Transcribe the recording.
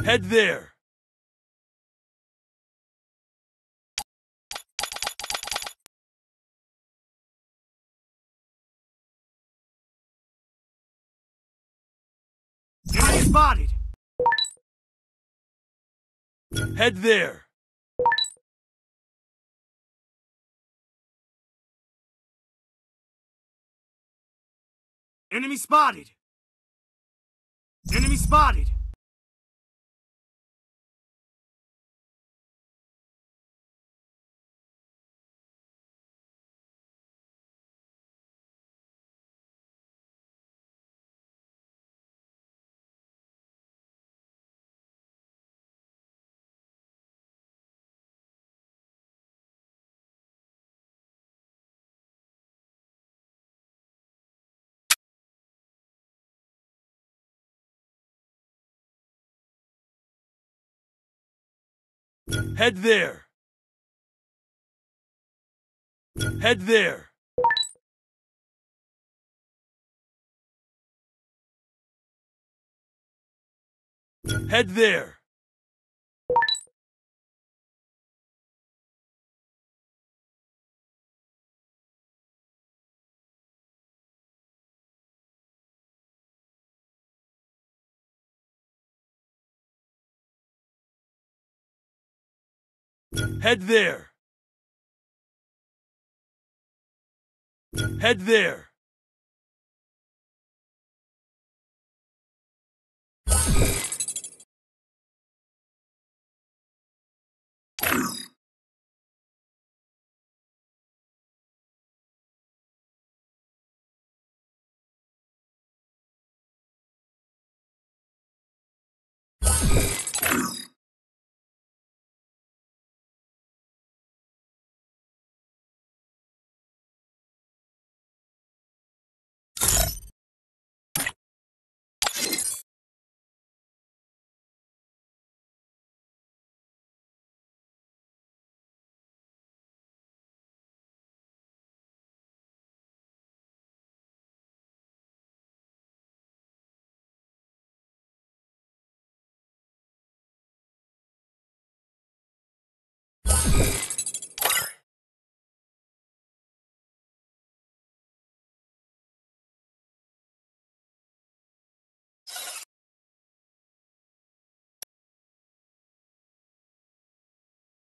Head there. Enemy spotted! Head there. Enemy spotted! Enemy spotted! Head there. Head there. Head there. Head there. Head there. you